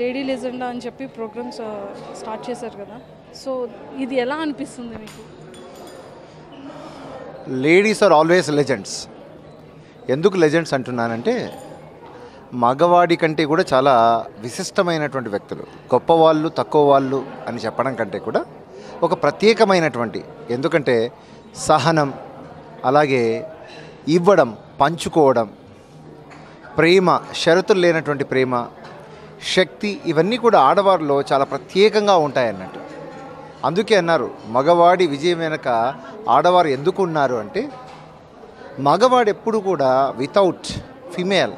Lady లెజెండా అని చెప్పి programmes start చేశారు కదా. సో ఇది ఎలా అనిపిస్తుంది మీకు? లేడీస్ ఆర్ ఆల్వేస్ లెజెండ్స్ ఎందుకు లెజెండ్స్ అంటున్నానంటే మగవాడి కంటే కూడా చాలా విశిష్టమైనటువంటి వ్యక్తులు. గొప్పవాళ్ళు తక్కువ వాళ్ళు అని చెప్పడం కంటే కూడా ఒక ప్రత్యేకమైనటువంటి. ఎందుకంటే సహనం అలాగే ఇవ్వడం పంచుకోవడం ప్రేమ షరతులు లేనటువంటి ప్రేమ శక్తి ఇవన్నీ కూడా ఆడవారిలో చాలా ప్రత్యేకంగా ఉంటాయన్నట్టు. అందుకే అన్నారు మగవాడి విజయం వెనక ఆడవారు ఎందుకు ఉన్నారు అంటే మగవాడు ఎప్పుడు కూడా వితౌట్ ఫిమేల్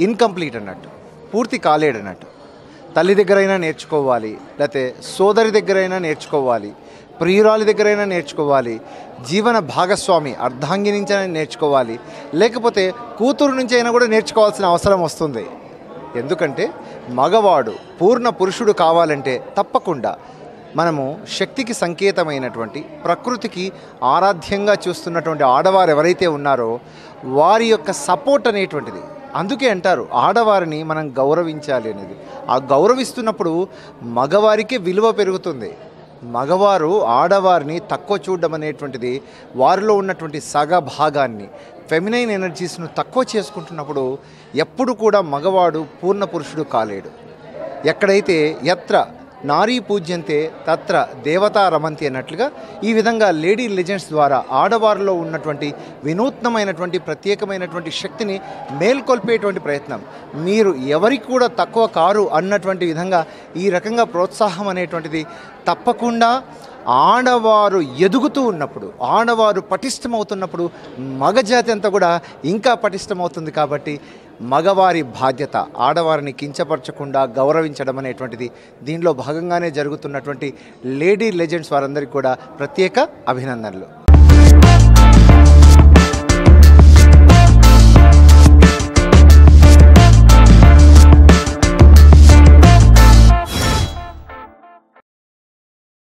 ఇన్కంప్లీట్ అన్నట్టు పూర్తి కాలేడు అన్నట్టు. తల్లి దగ్గరైనా నేర్చుకోవాలి లేకపోతే సోదరి దగ్గరైనా నేర్చుకోవాలి ప్రియురాలి దగ్గరైనా నేర్చుకోవాలి జీవన భాగస్వామి అర్ధాంగి నుంచైనా నేర్చుకోవాలి లేకపోతే కూతురు నుంచి అయినా కూడా నేర్చుకోవాల్సిన అవసరం వస్తుంది. ఎందుకంటే మగవాడు పూర్ణ పురుషుడు కావాలంటే తప్పకుండా మనము శక్తికి సంకేతమైనటువంటి ప్రకృతికి ఆరాధ్యంగా చూస్తున్నటువంటి ఆడవారు ఎవరైతే ఉన్నారో వారి యొక్క సపోర్ట్ అనేటువంటిది. అందుకే అంటారు ఆడవారిని మనం గౌరవించాలి అనేది. ఆ గౌరవిస్తున్నప్పుడు మగవారికే విలువ పెరుగుతుంది. మగవారు ఆడవారిని తక్కువ చూడడం అనేటువంటిది వారిలో ఉన్నటువంటి సగ భాగాన్ని ఫెమినైన్ ఎనర్జీస్ను తక్కువ చేసుకుంటున్నప్పుడు ఎప్పుడు కూడా మగవాడు పూర్ణ పురుషుడు కాలేడు. ఎక్కడైతే ఎత్ర నారీ పూజ్యంతే తత్ర దేవతా రమంతి అన్నట్లుగా ఈ విధంగా లేడీ లెజెండ్స్ ద్వారా ఆడవారిలో ఉన్నటువంటి వినూత్నమైనటువంటి ప్రత్యేకమైనటువంటి శక్తిని మేల్కొల్పేటువంటి ప్రయత్నం. మీరు ఎవరికి కూడా తక్కువ కారు అన్నటువంటి విధంగా ఈ రకంగా ప్రోత్సాహం అనేటువంటిది తప్పకుండా ఆడవారు ఎదుగుతూ ఉన్నప్పుడు ఆడవారు పటిష్టమవుతున్నప్పుడు మగజాతి అంతా కూడా ఇంకా పటిష్టమవుతుంది కాబట్టి మగవారి బాధ్యత ఆడవారిని కించపరచకుండా గౌరవించడం అనేటువంటిది దీనిలో భాగంగానే జరుగుతున్నటువంటి లేడీ లెజెండ్స్ వారందరికీ కూడా ప్రత్యేక అభినందనలు.